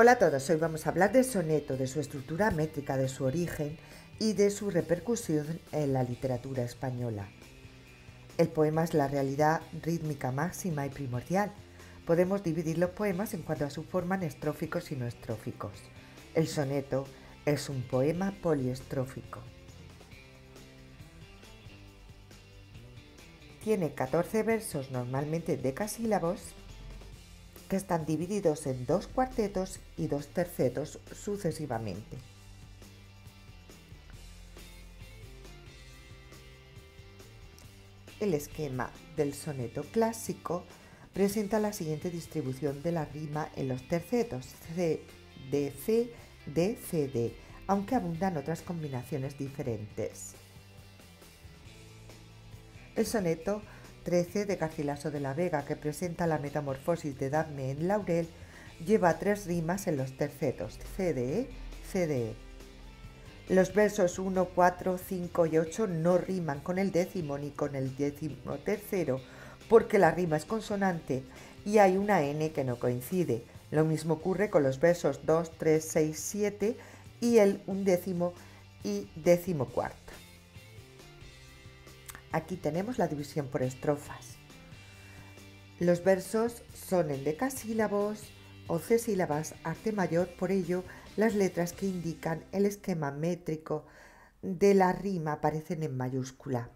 Hola a todos, hoy vamos a hablar del soneto, de su estructura métrica, de su origen y de su repercusión en la literatura española. El poema es la realidad rítmica máxima y primordial. Podemos dividir los poemas en cuanto a su forma en estróficos y no estróficos. El soneto es un poema poliestrófico. Tiene 14 versos normalmente decasílabos que están divididos en dos cuartetos y dos tercetos sucesivamente. El esquema del soneto clásico presenta la siguiente distribución de la rima en los tercetos C, D, C, D, C, D, aunque abundan otras combinaciones diferentes. El soneto 13 de Garcilaso de la Vega, que presenta la metamorfosis de Dafne en Laurel, lleva tres rimas en los tercetos CDE, CDE. Los versos 1, 4, 5 y 8 no riman con el décimo ni con el décimo tercero, porque la rima es consonante y hay una N que no coincide. Lo mismo ocurre con los versos 2, 3, 6, 7 y el undécimo y décimo cuarto. Aquí tenemos la división por estrofas. Los versos son en decasílabos, once sílabas, arte mayor, por ello las letras que indican el esquema métrico de la rima aparecen en mayúscula.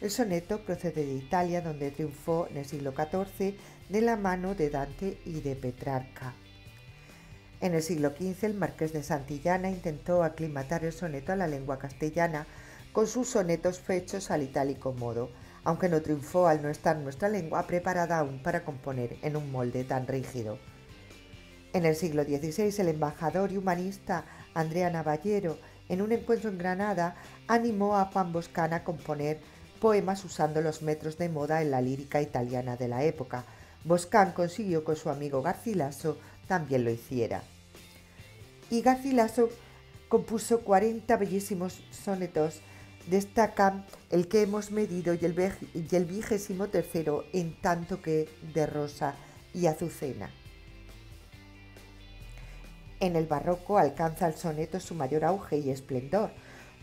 El soneto procede de Italia, donde triunfó en el siglo XIV de la mano de Dante y de Petrarca. En el siglo XV el marqués de Santillana intentó aclimatar el soneto a la lengua castellana, con sus sonetos fechos al itálico modo, aunque no triunfó al no estar nuestra lengua preparada aún para componer en un molde tan rígido. En el siglo XVI, el embajador y humanista Andrea Navallero, en un encuentro en Granada, animó a Juan Boscana a componer poemas usando los metros de moda en la lírica italiana de la época. Boscán consiguió que su amigo Garcilaso también lo hiciera. Y Garcilaso compuso 40 bellísimos sonetos Destacan el que hemos medido y el, vigésimo tercero en tanto que de rosa y azucena. En el barroco alcanza el soneto su mayor auge y esplendor.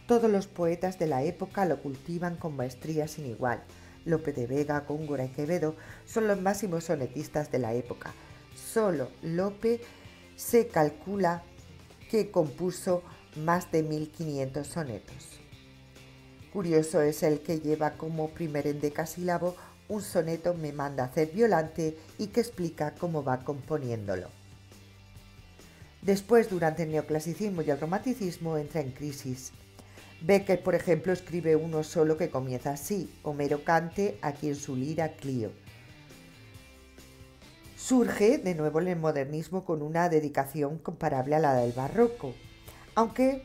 Todos los poetas de la época lo cultivan con maestría sin igual. Lope de Vega, Góngora y Quevedo son los máximos sonetistas de la época. Solo Lope se calcula que compuso más de 1500 sonetos. Curioso es el que lleva como primer endecasílabo un soneto me manda hacer violante y que explica cómo va componiéndolo. Después, durante el neoclasicismo y el romanticismo, entra en crisis. Becker, por ejemplo, escribe uno solo que comienza así, Homero cante a quien su lira Clio. Surge de nuevo el modernismo con una dedicación comparable a la del barroco, aunque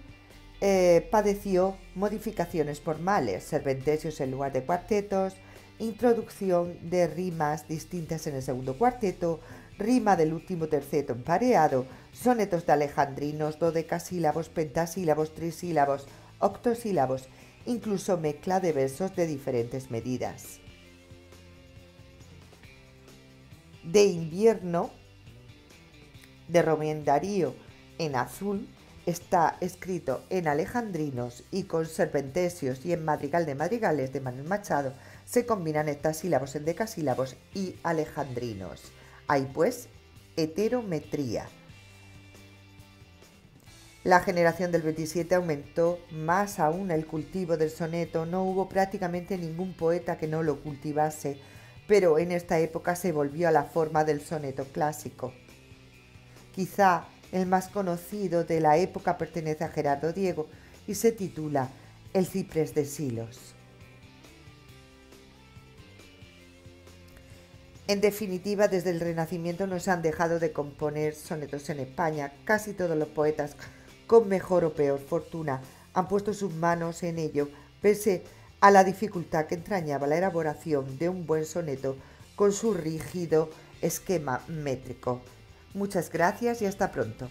eh, padeció modificaciones formales, serventesios en lugar de cuartetos, introducción de rimas distintas en el segundo cuarteto, rima del último terceto empareado, sonetos de alejandrinos, dodecasílabos, pentasílabos, trisílabos, octosílabos, incluso mezcla de versos de diferentes medidas. De invierno, de Romén Darío en azul, está escrito en alejandrinos y con serpentesios y en madrigal de madrigales de Manuel Machado se combinan heptasílabos en decasílabos y alejandrinos. Hay pues heterometría. La generación del 27 aumentó más aún el cultivo del soneto, no hubo prácticamente ningún poeta que no lo cultivase, pero en esta época se volvió a la forma del soneto clásico. Quizá el más conocido de la época pertenece a Gerardo Diego y se titula El ciprés de Silos. En definitiva, desde el Renacimiento no se han dejado de componer sonetos en España. Casi todos los poetas, con mejor o peor fortuna, han puesto sus manos en ello, pese a la dificultad que entrañaba la elaboración de un buen soneto con su rígido esquema métrico. Muchas gracias y hasta pronto.